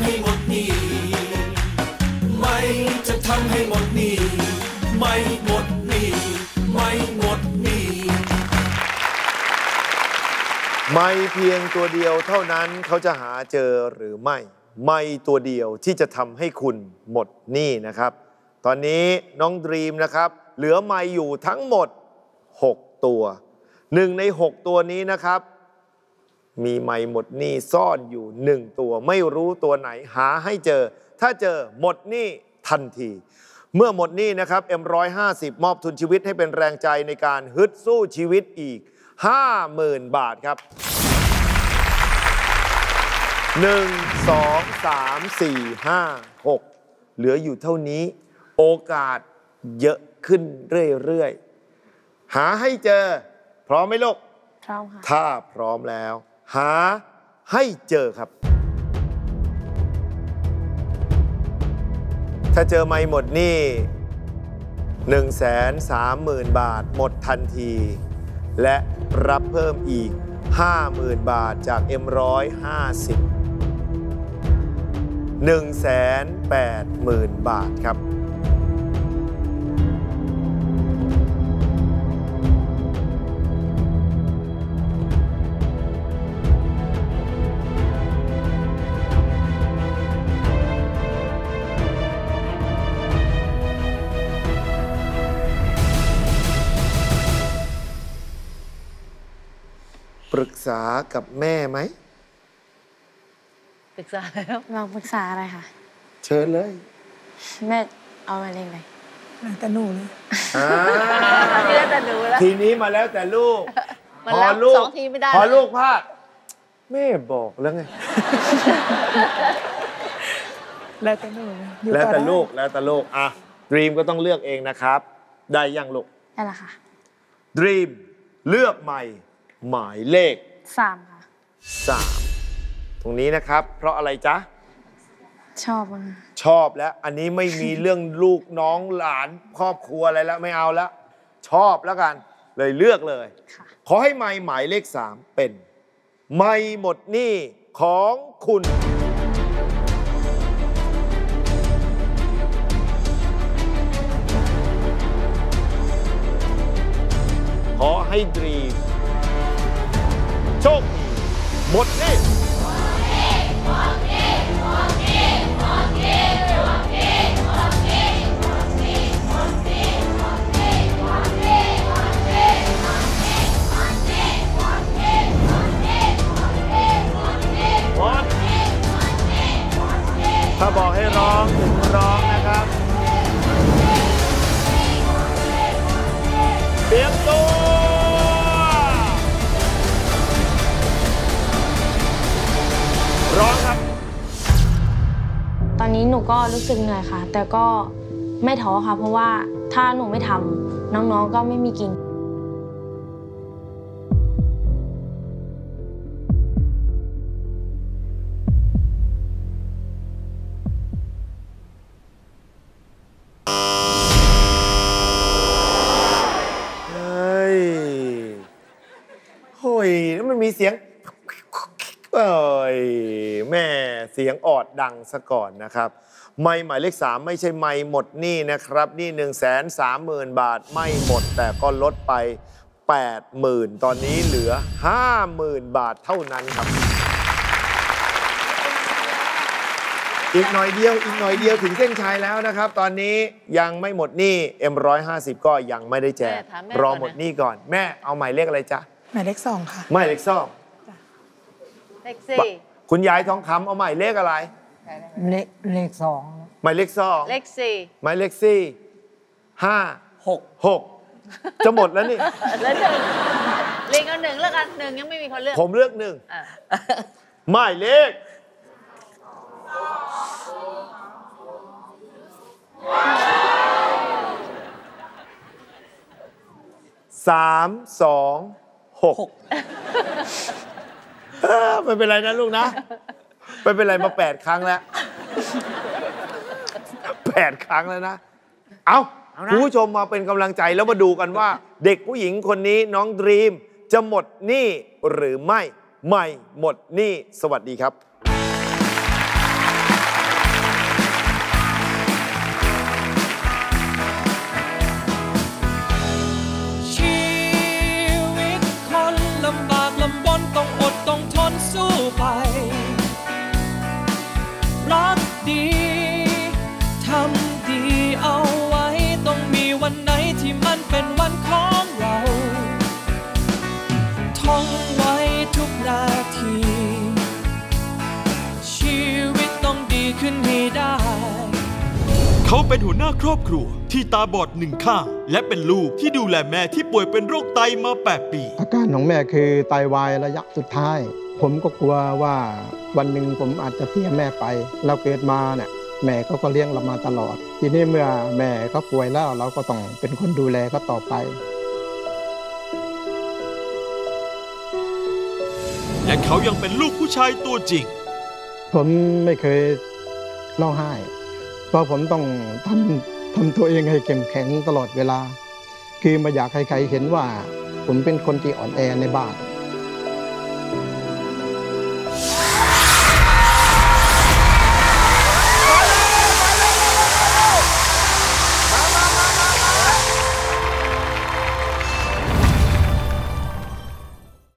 ำให้หมดหนี้ไม่จะทำให้หมดหนี้ไม่หมดหนี้ไม่หมดหนี้ไม่เพียงตัวเดียวเท่านั้นเขาจะหาเจอหรือไม่ ไม่ตัวเดียวที่จะทำให้คุณหมดหนี้นะครับ ตอนนี้น้องดรีมนะครับ เหลือไม่อยู่ทั้งหมด 6 ตัวหนึ่งใน 6 ตัวนี้นะครับ มีไม่หมดหนี้ซ่อนอยู่หนึ่งตัวไม่รู้ตัวไหนหาให้เจอ ถ้าเจอหมดหนี้ทันที เมื่อหมดหนี้นะครับ M150 มอบทุนชีวิตให้เป็นแรงใจในการฮึดสู้ชีวิตอีก 50,000 บาทครับ 1 2 3 4 5 6 เหลืออยู่เท่านี้ โอกาสเยอะขึ้นเรื่อย ๆ หาให้เจอ พร้อมไหมลูกพร้อมค่ะ ถ้าพร้อมแล้ว หาให้เจอครับ ถ้าเจอไม่หมดหนี่1 3 0 0 0 0 บาทหมดทันที และรับเพิ่มอีก 50,000 บาทจาก M150 180,000 บาทครับ ปรึกษากับแม่ไหม ปรึกษาแล้วลองปรึกษาอะไรค่ะ เชิญเลยแม่เอามาเล่นเลยแต่หนูเลยอ่านี่แล้วแต่หนูแล้วทีนี้มาแล้วแต่ลูก มันพอรับลูกสองทีไม่ได้พอนะลูกพลาดแม่บอกแล้วไง แล้วแต่หนูเลยอยู่แล้วแต่อได้ลูกแล้วแต่ลูกอะดรีมก็ต้องเลือกเองนะครับ ได้ยังลูกได้ละค่ะ ดรีมเลือกใหม่ หมายเลข สามค่ะ 3 ตรงนี้นะครับ เพราะอะไรจ๊ะ ชอบมากชอบแล้วอันนี้ไม่มี เรื่องลูกน้องหลานครอบครัวอะไรแล้วไม่เอาแล้ว ชอบแล้วกัน เลยเลือกเลย ค่ะ ขอให้ไม่หมายเลข 3 เป็น ไม่หมดหนี้ของคุณ ขอให้ดรีม โชคดีหมดหนี้หมดถ้าบอกให้ร้องถึงร้อง นี้หนูก็รู้สึกเหนื่อยค่ะ แต่ก็ไม่ท้อค่ะ เพราะว่าถ้าหนูไม่ทำน้องๆก็ไม่มีกินเฮ้ยโอ้ยแล้วมันมีเสียง เอ้ยแม่เสียงออดดังซะก่อนนะครับ ไม่หมายเลขสามไม่ใช่ไม่หมดหนี้นะครับหนี่หนึ่งแสนสามหมื่นบาทไม่หมดแต่ก็ลดไป8 0,000ตอนนี้เหลือ50,000บาทเท่านั้นครับ อีกหน่อยเดียวอีกหน่อยเดียวถึงเส้นชัยแล้วนะครับ ตอนนี้ยังไม่หมดหนี้ M150 ก็ยังไม่ได้แจกแม่ถามแม่รอก่อนนะหมดหนี้ก่อน แม่เอาหมายเลขอะไรจ๊ะ หมายเลขสองค่ะหมายเลขสอง เลขสี่คุณยายทองคำเอาหมายเลขอะไร เลขเลขสองหมายเลขสองเลขสี่หมายเลขสี่ห้าหกหกจะหมดแล้วนี่ แล้วหนึ่งเรียงเอาหนึ่งแล้วกันหนึ่งยังไม่มีคนเลือกผมเลือกหนึ่งอะหมายเลขสามสองหก เออไม่เป็นไรนะลูกนะไม่เป็นไรมาแปดครั้งแล้วแปดครั้งแล้วนะ เอาคุณผู้ชมมาเป็นกำลังใจแล้วมาดูกันว่า เด็กผู้หญิงคนนี้น้องดรีม จะหมดหนี้หรือไม่ ไม่หมดหนี้สวัสดีครับ งไว้ทุกนาที ชีวิตต้องดีขึ้นให้ได้ เขาเป็นหัวหน้าครอบครัวที่ตาบอดหนึ่งข้าง และเป็นลูกที่ดูแลแม่ที่ป่วยเป็นโรคไตมา 8 ปี อาการของแม่คือไตวายระยะสุดท้าย ผมก็กลัวว่าวันหนึ่งผมอาจจะเสียแม่ไป เราเกิดมาเนี่ยแม่เขาก็เลี้ยงเรามาตลอด ทีนี้เมื่อแม่เขาป่วยแล้วเราก็ต้องเป็นคนดูแลเขาต่อไป และเขายังเป็นลูกผู้ชายตัวจริง ผมไม่เคยร้องไห้ เพราะผมต้องทำทำตัวเองให้เข้มแข็งตลอดเวลา คือไม่อยากให้ใครเห็นว่า ผมเป็นคนที่อ่อนแอในบ้าน